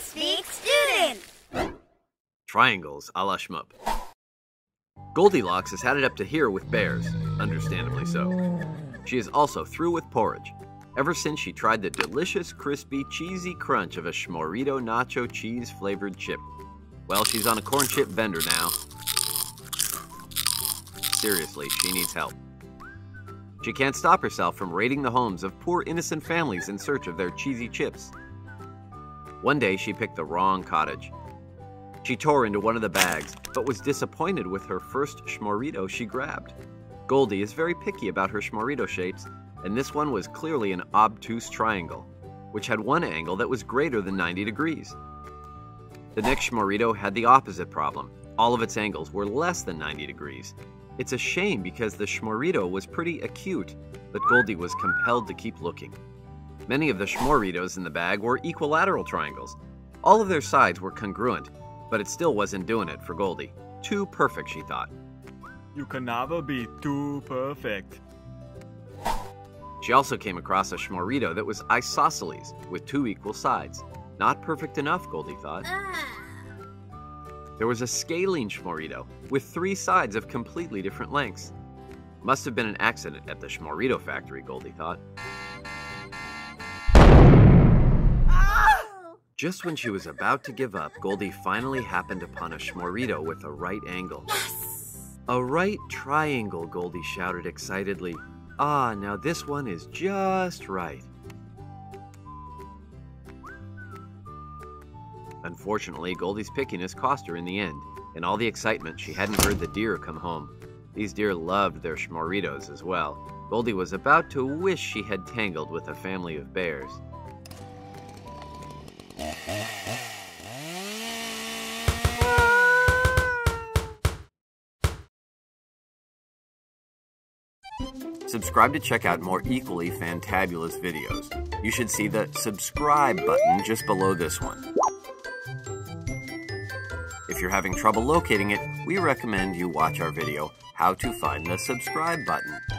Speak student. Triangles a la Shmoop. Goldilocks has had it up to here with bears, understandably so. She is also through with porridge. Ever since she tried the delicious, crispy, cheesy crunch of a Schmorito nacho cheese flavored chip. Well, she's on a corn chip bender now. Seriously, she needs help. She can't stop herself from raiding the homes of poor innocent families in search of their cheesy chips. One day she picked the wrong cottage. She tore into one of the bags, but was disappointed with her first schmorito she grabbed. Goldie is very picky about her schmorito shapes, and this one was clearly an obtuse triangle, which had one angle that was greater than 90 degrees. The next schmorito had the opposite problem. All of its angles were less than 90 degrees. It's a shame because the schmorito was pretty acute, but Goldie was compelled to keep looking. Many of the schmoritos in the bag were equilateral triangles. All of their sides were congruent, but it still wasn't doing it for Goldie. Too perfect, she thought. You can never be too perfect. She also came across a schmorito that was isosceles with two equal sides. Not perfect enough, Goldie thought. There was a scalene schmorito with three sides of completely different lengths. Must have been an accident at the schmorito factory, Goldie thought. Just when she was about to give up, Goldie finally happened upon a schmorito with a right angle. A right triangle, Goldie shouted excitedly. Ah, now this one is just right. Unfortunately, Goldie's pickiness cost her in the end. In all the excitement, she hadn't heard the deer come home. These deer loved their schmoritos as well. Goldie was about to wish she had tangled with a family of bears. Subscribe to check out more equally fantabulous videos. You should see the subscribe button just below this one. If you're having trouble locating it, we recommend you watch our video, How to Find the Subscribe Button.